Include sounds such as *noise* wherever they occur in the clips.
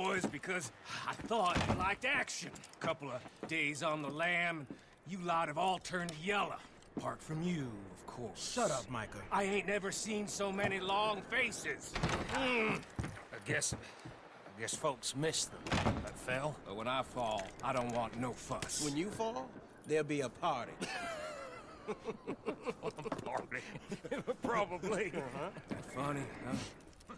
was because I thought you liked action. Couple of days on the lam, you lot have all turned yellow. Apart from you, of course. Shut up, Micah. I ain't never seen so many long faces. Mm. I guess... I guess folks miss them. That fell. But when I fall, I don't want no fuss. When you fall, there'll be a party. *laughs* *laughs* party. *laughs* Probably. Uh-huh. That funny, huh?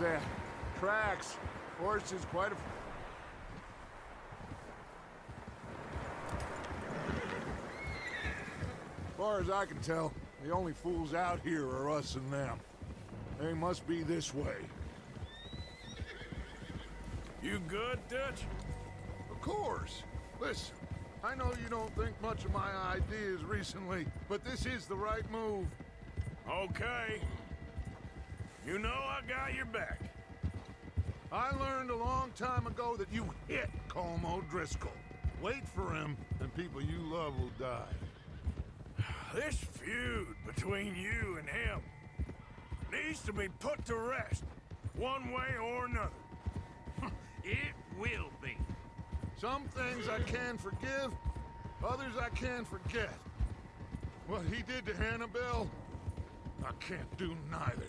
that? Tracks. Horses, quite a... Far as I can tell, the only fools out here are us and them. They must be this way. You good, Dutch? Of course. Listen, I know you don't think much of my ideas recently, but this is the right move. Okay. You know I got your back. I learned a long time ago that you hit Colm O'Driscoll. Wait for him, and people you love will die. *sighs* This feud between you and him needs to be put to rest, one way or another. *laughs* It will be. Some things I can forgive, others I can forget. What he did to Annabelle, I can't do neither.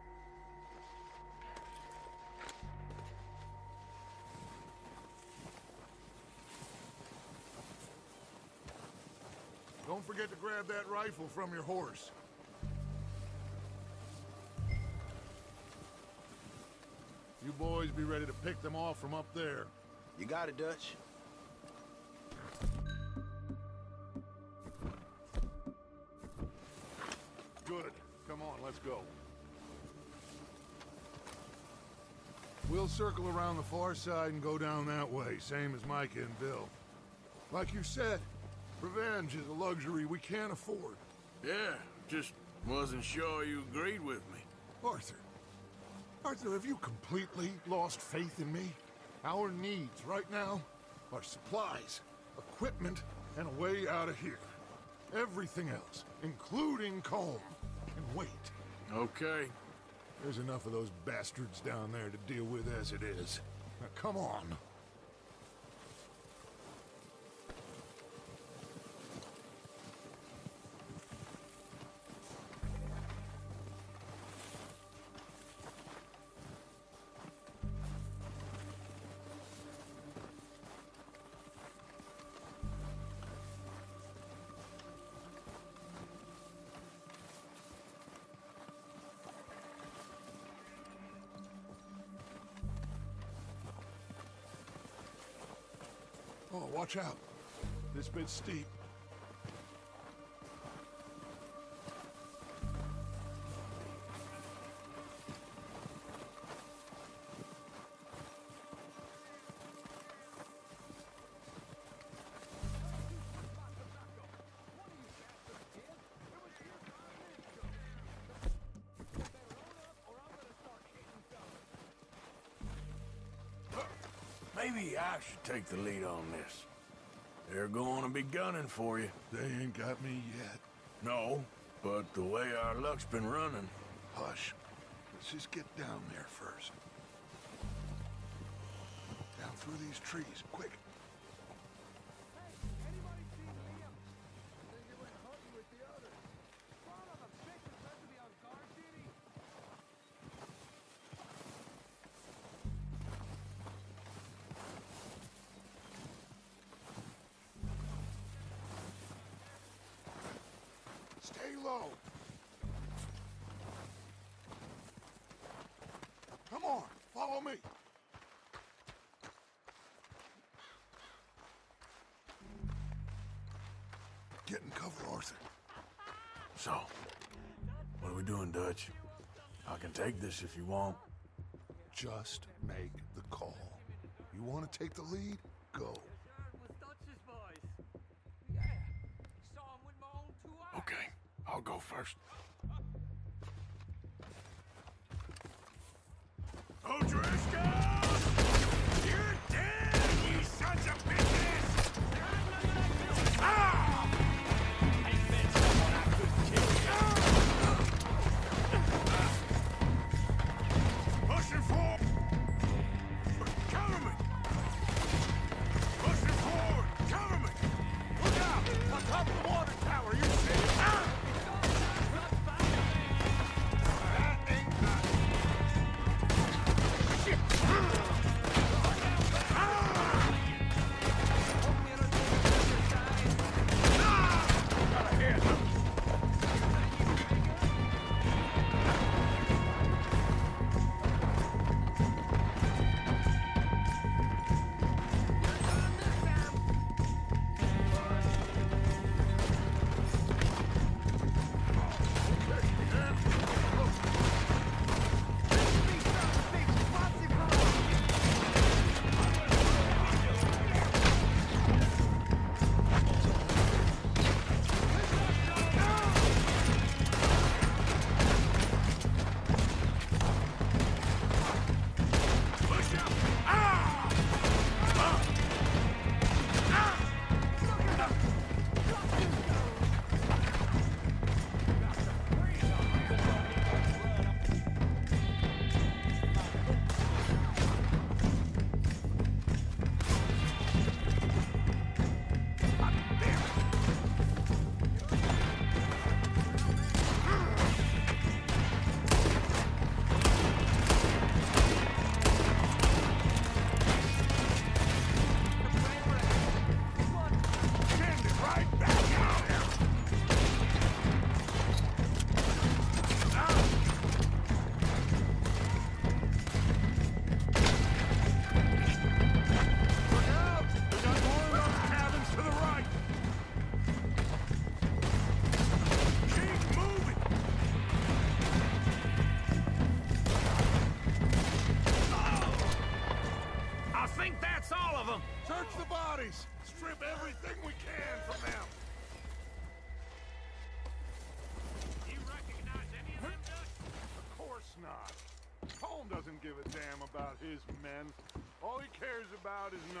Don't forget to grab that rifle from your horse. You boys be ready to pick them off from up there. You got it, Dutch. Good. Come on, let's go. We'll circle around the far side and go down that way, same as Micah and Bill. Like you said, revenge is a luxury we can't afford. Yeah, just wasn't sure you agreed with me. Arthur. Arthur, have you completely lost faith in me? Our needs right now are supplies, equipment, and a way out of here. Everything else, including Colm, can wait. Okay. There's enough of those bastards down there to deal with as it is. Now, come on. Watch out. This bit's steep. I should take the lead on this. They're going to be gunning for you. They ain't got me yet. No, but the way our luck's been running, Hush. Let's just get down there first. Down through these trees, quick. Stay low. Come on, follow me. Get in cover, Arthur. so. What are we doing, Dutch? I can take this if you want. Just make the call. You want to take the lead? Go. He cares about is numbers.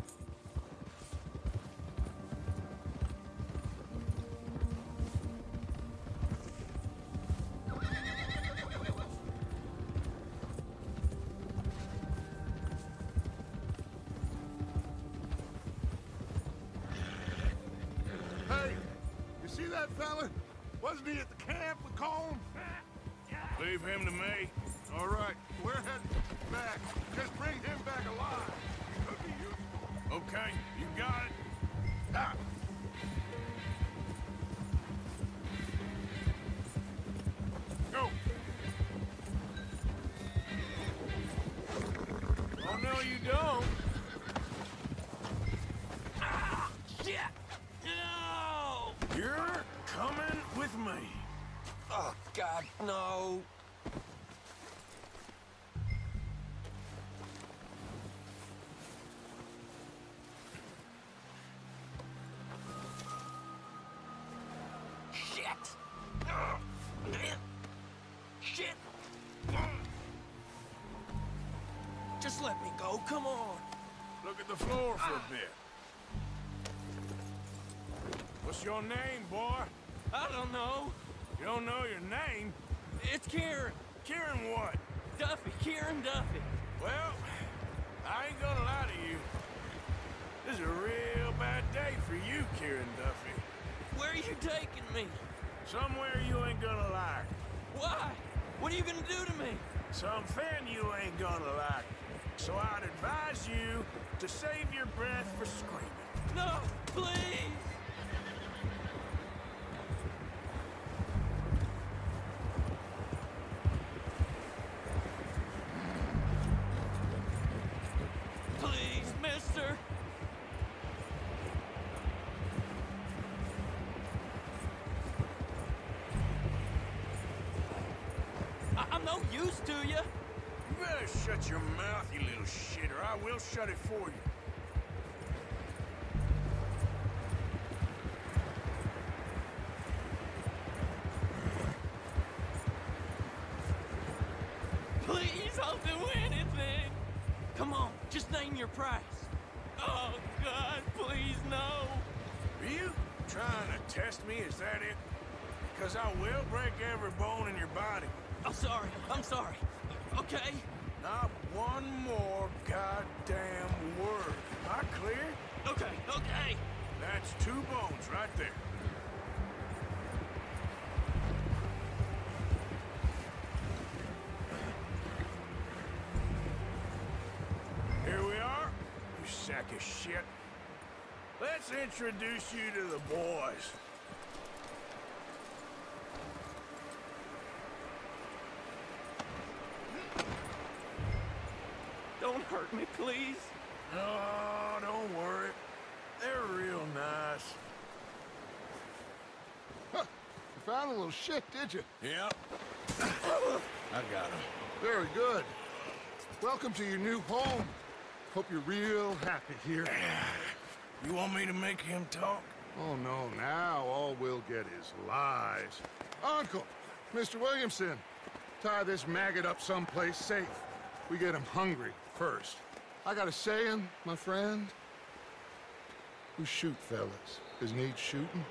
Go, come on. Look at the floor for a ah. bit. What's your name, boy? I don't know. You don't know your name? It's Kieran. Kieran what? Duffy, Kieran Duffy. Well, I ain't gonna lie to you. This is a real bad day for you, Kieran Duffy. Where are you taking me? Somewhere you ain't gonna like. Why? What are you gonna do to me? Something you ain't gonna like. So I'd advise you to save your breath for screaming. No, please! Please, mister! I I'm no use to you. You better shut your mouth, little shit, or I will shut it for you. Please, I'll do anything. Come on, just name your price. Oh, God, please, no. Are you trying to test me? Is that it? Because I will break every bone in your body. I'm sorry, I'm sorry. Okay? One more goddamn word. Am I clear? Okay, okay. That's two bones right there. Here we are, you sack of shit. Let's introduce you to the boys. Hurt me, please. No, don't worry. They're real nice. Huh. You found a little shit, did you? Yep. I got him. Very good. Welcome to your new home. Hope you're real happy here. *sighs* You want me to make him talk? Oh, no, now all we'll get is lies. Uncle, Mr. Williamson, tie this maggot up someplace safe. We get him hungry first. I got a saying, my friend. We shoot fellas as need shooting,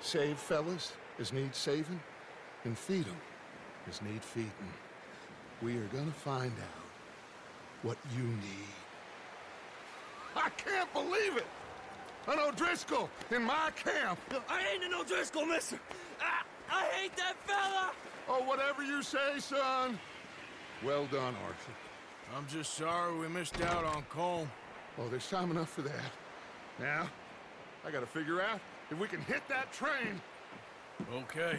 save fellas as need saving, and feed 'em as need feeding. We are gonna find out what you need. I can't believe it! An O'Driscoll in my camp! I ain't an O'Driscoll, mister. I, I hate that fella. Oh, whatever you say, son. Well done, Arthur. I'm just sorry we missed out on Colm. Oh, there's time enough for that. Now, I gotta figure out if we can hit that train. Okay.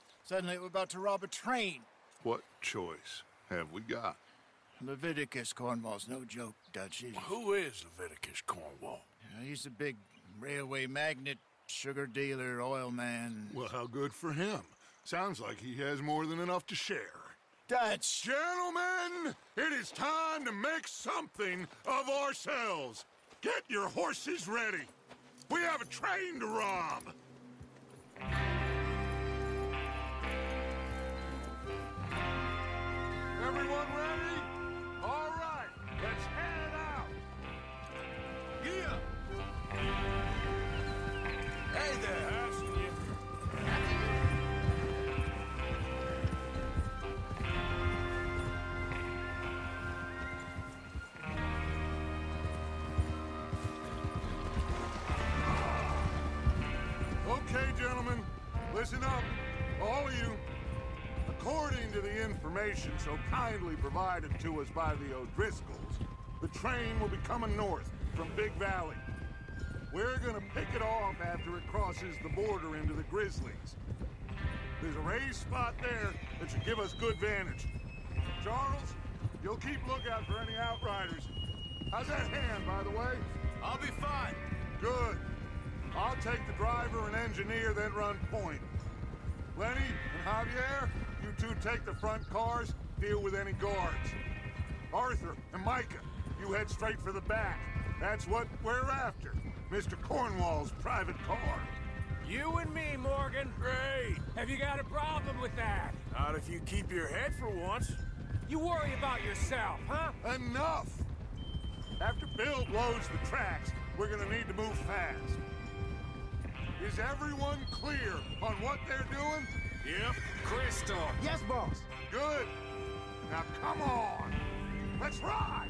suddenly we're about to rob a train. What choice have we got? Leviticus Cornwall's no joke, Dutch. He's, Who is Leviticus Cornwall? Uh, he's a big railway magnate, sugar dealer, oil man. Well, how good for him. Sounds like he has more than enough to share. Dutch! Gentlemen, it is time to make something of ourselves. Get your horses ready. We have a train to rob. Everyone ready? All right, let's head out. Yeah. Hey there, you. Okay, gentlemen, listen up, all of you. According to the information so kindly provided to us by the O'Driscolls, the train will be coming north from Big Valley. We're gonna pick it off after it crosses the border into the Grizzlies. There's a raised spot there that should give us good vantage. Charles, you'll keep lookout for any outriders. How's that hand, by the way? I'll be fine. Good. I'll take the driver and engineer, then run point. Lenny and Javier, two take the front cars, deal with any guards. Arthur and Micah, you head straight for the back. That's what we're after. Mr. Cornwall's private car. You and me, Morgan. Great! Have you got a problem with that? Not if you keep your head for once. You worry about yourself, huh? Enough! After Bill blows the tracks, we're gonna need to move fast. Is everyone clear on what they're doing? Yep. Crystal. Yes, boss. Good. Now come on. Let's ride.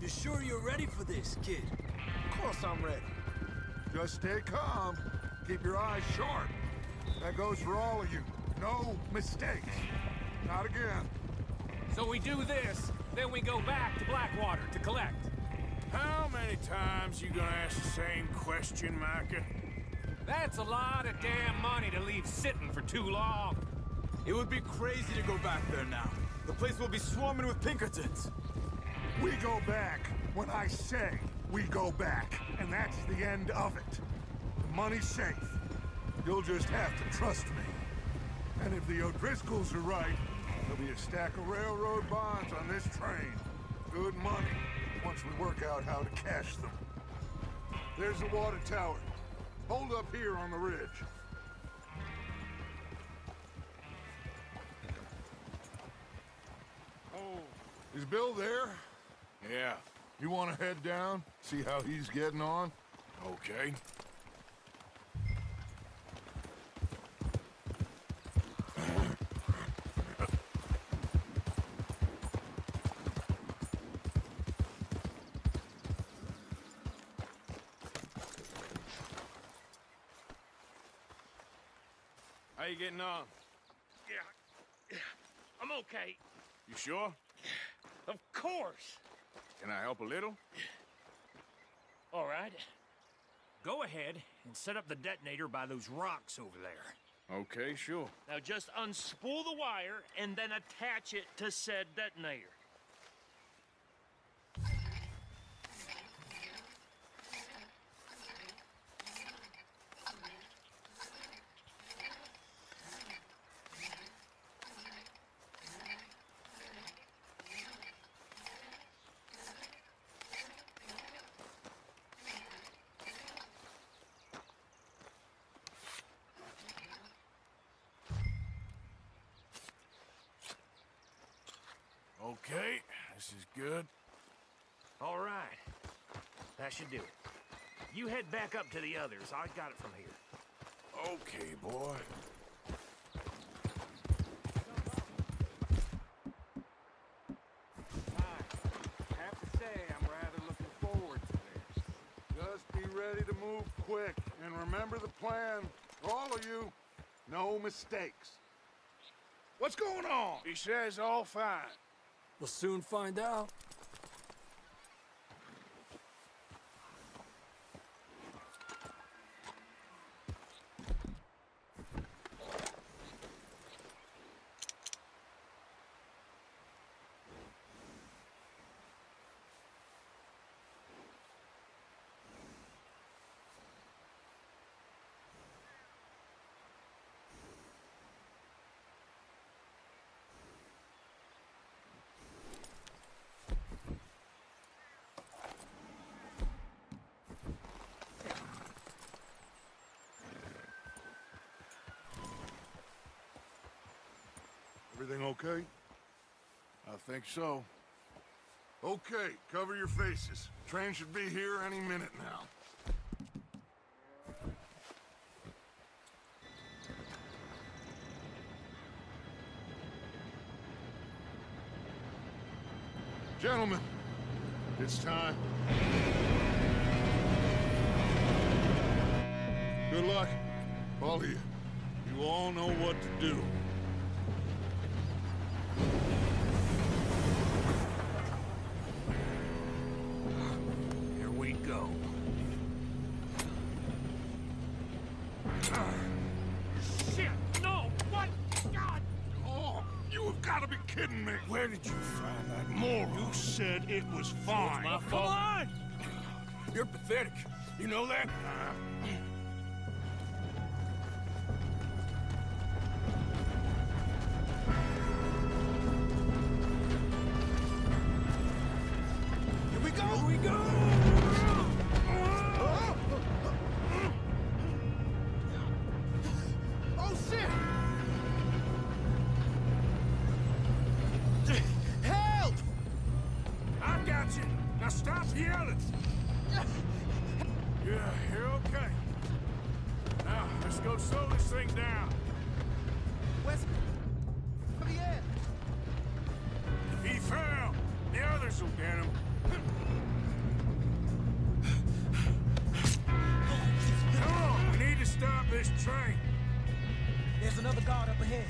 You sure you're ready for this, kid? Of course I'm ready. Just stay calm. Keep your eyes sharp. That goes for all of you. No mistakes. Not again. So we do this, then we go back to Blackwater to collect. How many times you gonna ask the same question, Micah? That's a lot of damn money to leave sitting for too long. It would be crazy to go back there now. The place will be swarming with Pinkertons. We go back when I say we go back, and that's the end of it. The money's safe. You'll just have to trust me. And if the O'Driscolls are right, there'll be a stack of railroad bonds on this train. Good money, once we work out how to cash them. There's the water tower. Hold up here on the ridge. Oh, is Bill there? Yeah. You want to head down, see how he's getting on? Okay. How you getting on? Yeah, I'm okay. You sure? Of course. Can I help a little? All right. Go ahead and set up the detonator by those rocks over there. Okay, sure. Now just unspool the wire and then attach it to said detonator. Okay, this is good. All right. That should do it. You head back up to the others. I got it from here. Okay, boy. I have to say, I'm rather looking forward to this. Just be ready to move quick, and remember the plan. All of you, no mistakes. What's going on? He says all fine. We'll soon find out. Everything okay? I think so. Okay, cover your faces. Train should be here any minute now. Gentlemen, it's time. Good luck, all of you. You all know what to do. It was fine. my fault. Come on! You're pathetic. You know that? Here Will get him. Come on, we need to stop this train. There's another guard up ahead.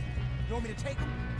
You want me to take him?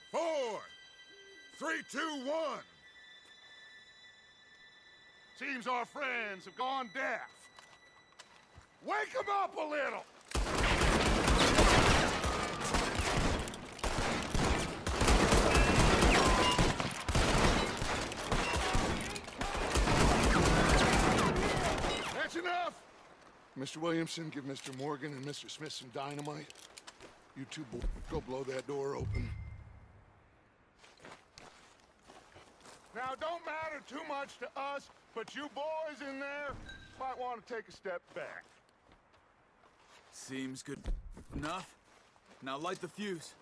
Four. Three, two, one. Seems our friends have gone deaf. Wake them up a little. That's enough. Mr. Williamson, give Mr. Morgan and Mr. Smith some dynamite. You two go blow that door open. Now, don't matter too much to us, but you boys in there might want to take a step back. Seems good enough. Now light the fuse.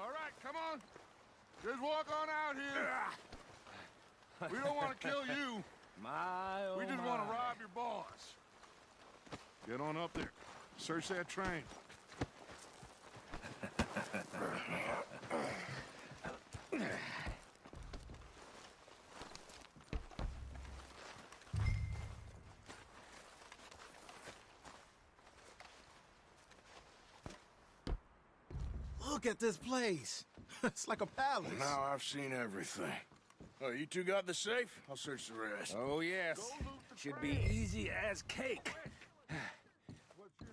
All right, come on. Just walk on out here. Ah! We don't want to kill you. *laughs* My, oh We just want to rob your boss. Get on up there. Search that train. Look at this place. *laughs* it's like a palace. Now I've seen everything. Oh, you two got the safe? I'll search the rest. Oh, yes. Should be easy as cake. *sighs*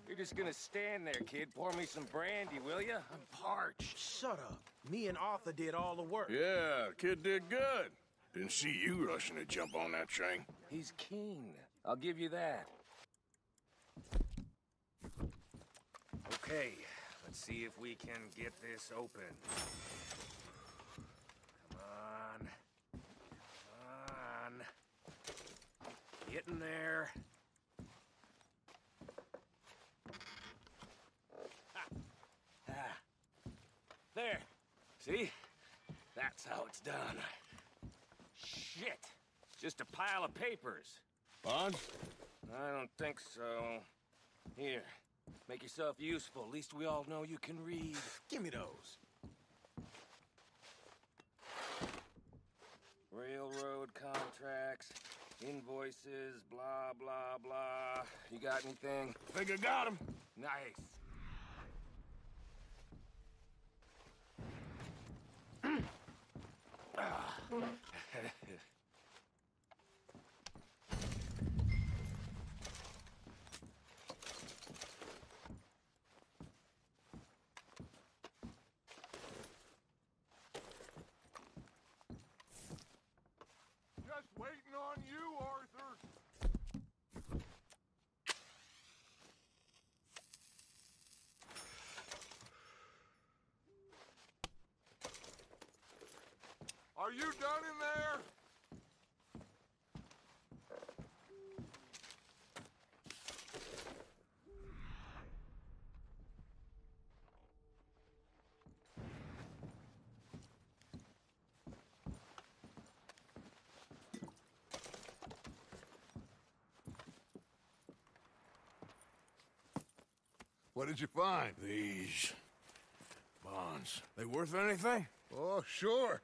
You're just gonna stand there, kid. Pour me some brandy, will ya? I'm parched. Shut up. Me and Arthur did all the work. Yeah, kid did good. Didn't see you rushing to jump on that train. He's keen. I'll give you that. Okay, let's see if we can get this open. Come on. Come on. Get in there. Ah. There. See? That's how it's done. Shit. Just a pile of papers. Bonds? I don't think so. Here, make yourself useful. At least we all know you can read. Give me those. Railroad contracts, blah, blah, blah. You got anything? I got him. Nice *clears throat* waiting on you, Arthur. Are you done in there? What did you find? These bonds. They worth anything? Oh, sure.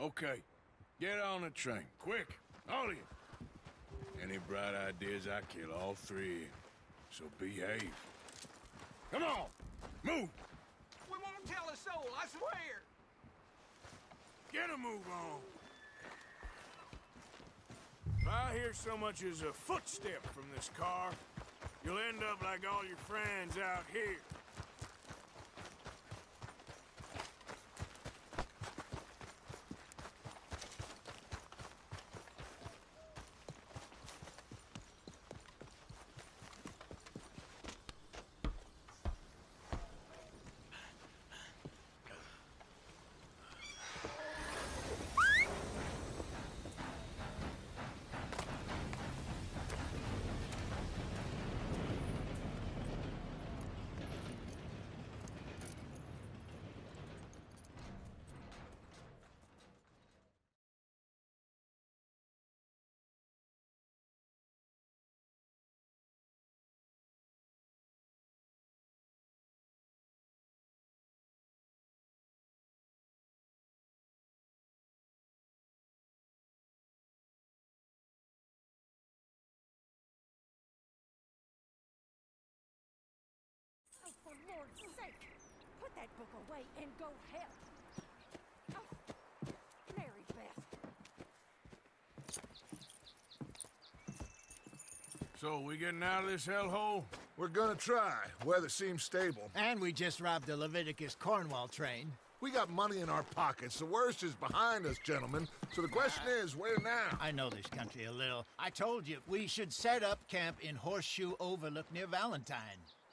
Okay. Get on the train. Quick. All of you. Any bright ideas, I kill all three. So behave. Come on. Move. We won't tell a soul, I swear. Get a move on. If I hear so much as a footstep from this car, you'll end up like all your friends out here. That book away and go help. Oh, Mary Beth. So, we getting out of this hellhole? We're gonna try. Weather seems stable. And we just robbed the Leviticus Cornwall train. We got money in our pockets. The worst is behind us, gentlemen. So the question uh, is, where now? I know this country a little. I told you, we should set up camp in Horseshoe Overlook near Valentine.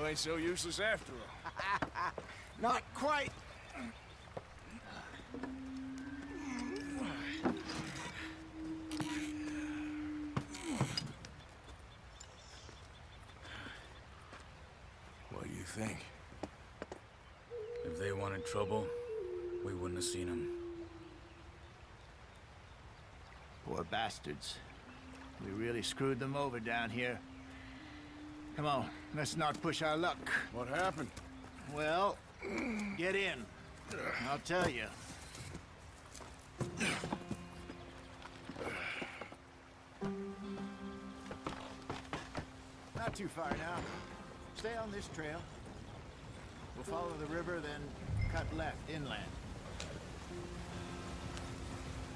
You ain't so useless after all. *laughs* Not quite. What do you think? If they wanted trouble, we wouldn't have seen them. Poor bastards. We really screwed them over down here. Come on, let's not push our luck. What happened? Well, get in. I'll tell you. Not too far now. Stay on this trail. We'll follow the river, then cut left inland.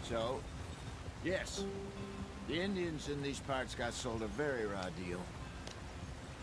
So, yes, the Indians in these parts got sold a very raw deal.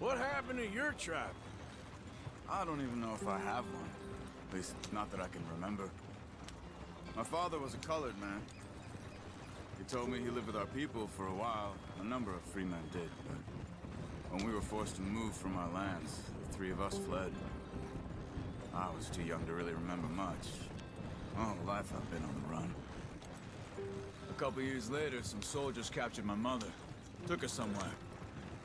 what happened to your tribe? I don't even know if I have one. At least, not that I can remember. My father was a colored man. He told me he lived with our people for a while. A number of free men did, but when we were forced to move from our lands, the three of us fled. I was too young to really remember much. All the life I've been on the run. A couple years later, some soldiers captured my mother. Took her somewhere.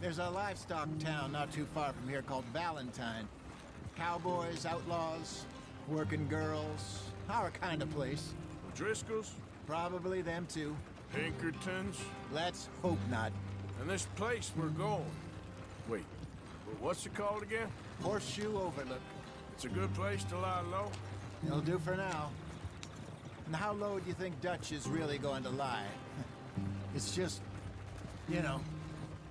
There's a livestock town not too far from here called Valentine. Cowboys, outlaws, working girls, our kind of place. Driscoll's? Probably them too. Pinkertons? Let's hope not. And this place we're going. Wait, what's it called again? Horseshoe Overlook. It's a good place to lie low? It'll do for now. And how low do you think Dutch is really going to lie? *laughs* It's just, you know,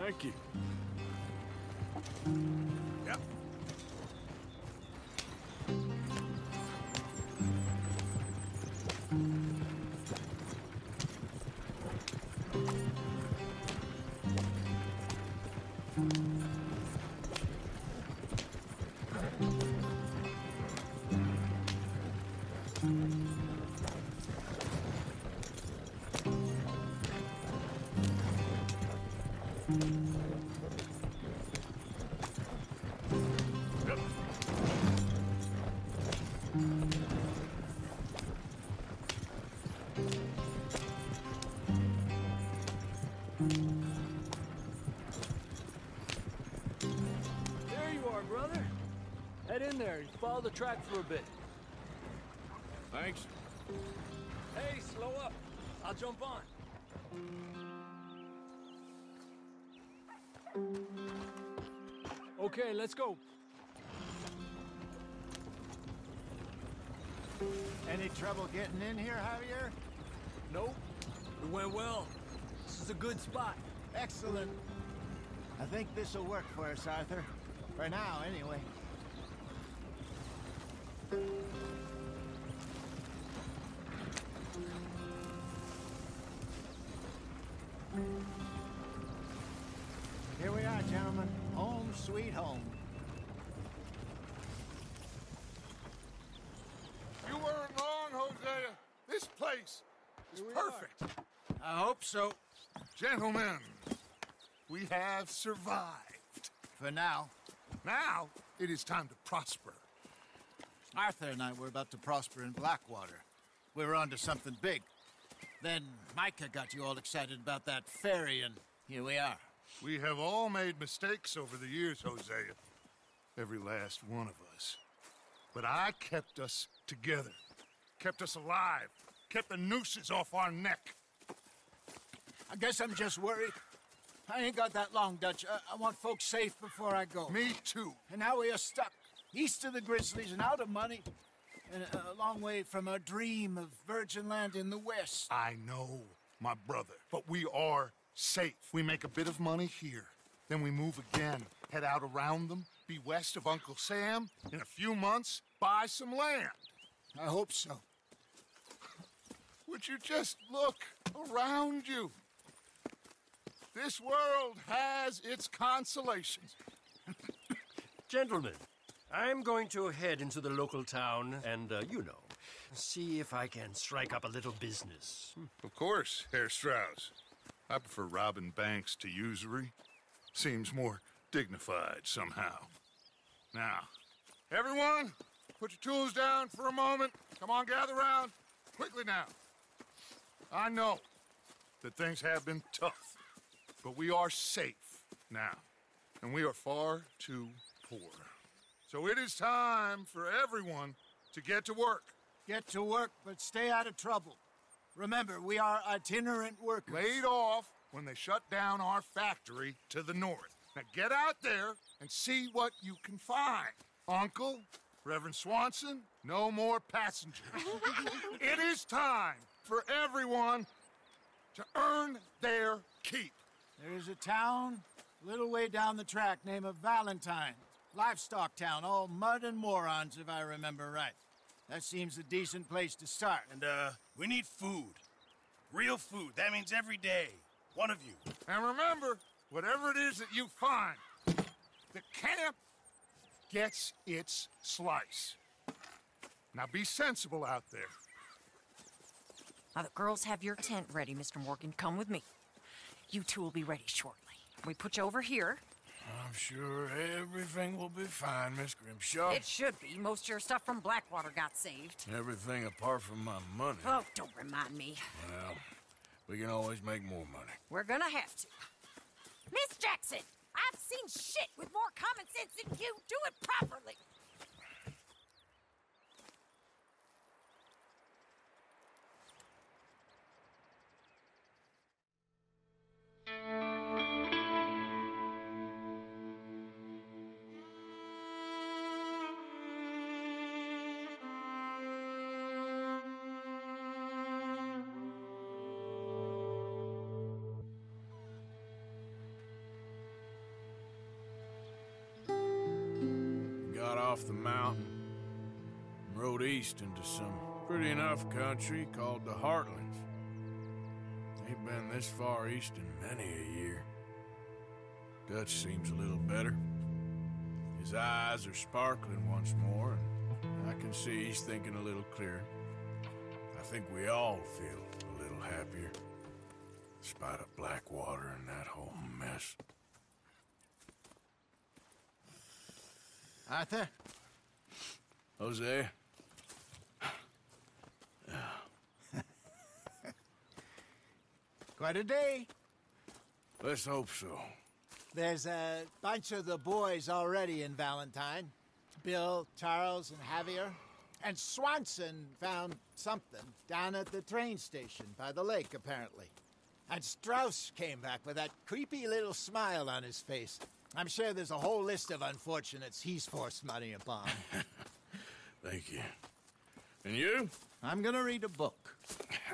Thank you. There and follow the track for a bit. Thanks. Hey, slow up. I'll jump on. Okay, let's go. Any trouble getting in here, Javier? Nope. It went well. This is a good spot. Excellent. I think this'll work for us, Arthur. For now, anyway. Here we are, gentlemen. Home sweet home. You weren't wrong, Hosea. This place is perfect. Are. I hope so. Gentlemen, we have survived. For now. Now, it is time to prosper. Arthur and I were about to prosper in Blackwater. We were onto something big. Then Micah got you all excited about that ferry, and here we are. We have all made mistakes over the years, Hosea. Every last one of us. But I kept us together, kept us alive, kept the nooses off our neck. I guess I'm just worried. I ain't got that long, Dutch. I, I want folks safe before I go. Me too. And now we are stuck, east of the Grizzlies and out of money, and a, a long way from our dream of virgin land in the west. I know, my brother, but we are safe. We make a bit of money here, then we move again, head out around them, be west of Uncle Sam, in a few months, buy some land. I hope so. Would you just look around you? This world has its consolations. Gentlemen, I'm going to head into the local town and, uh, you know, see if I can strike up a little business. Of course, Herr Strauss. I prefer robbing banks to usury. Seems more dignified somehow. Now, everyone, put your tools down for a moment. Come on, gather round. Quickly now. I know that things have been tough, but we are safe now, and we are far too poor. So it is time for everyone to get to work. Get to work, but stay out of trouble. Remember, we are itinerant workers. Laid off when they shut down our factory to the north. Now get out there and see what you can find. Uncle, Reverend Swanson, no more passengers. *laughs* it is time for everyone to earn their keep. There is a town a little way down the track named of Valentine. Livestock town, all mud and morons, if I remember right. That seems a decent place to start. And, uh, we need food. Real food. That means every day. One of you. And remember, whatever it is that you find, the camp gets its slice. Now be sensible out there. Now, the girls have your tent ready, Mr. Morgan. Come with me. You two will be ready shortly. We put you over here. I'm sure everything will be fine, Miss Grimshaw. It should be. Most of your stuff from Blackwater got saved. Everything apart from my money. Oh, don't remind me. Well, we can always make more money. We're gonna have to. Miss Jackson, I've seen shit with more common sense than you. Do it properly. Off the mountain and rode east into some pretty enough country called the Heartlands. Ain't been this far east in many a year. Dutch seems a little better. His eyes are sparkling once more, and I can see he's thinking a little clearer. I think we all feel a little happier, in spite of Blackwater and that whole mess. Arthur? Hosea? *laughs* Quite a day. Let's hope so. There's a bunch of the boys already in Valentine. Bill, Charles, and Javier. And Swanson found something down at the train station by the lake, apparently. And Strauss came back with that creepy little smile on his face. I'm sure there's a whole list of unfortunates he's forced money upon. *laughs* Thank you. And you? I'm gonna read a book. *laughs*